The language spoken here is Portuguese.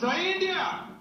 Então é It's the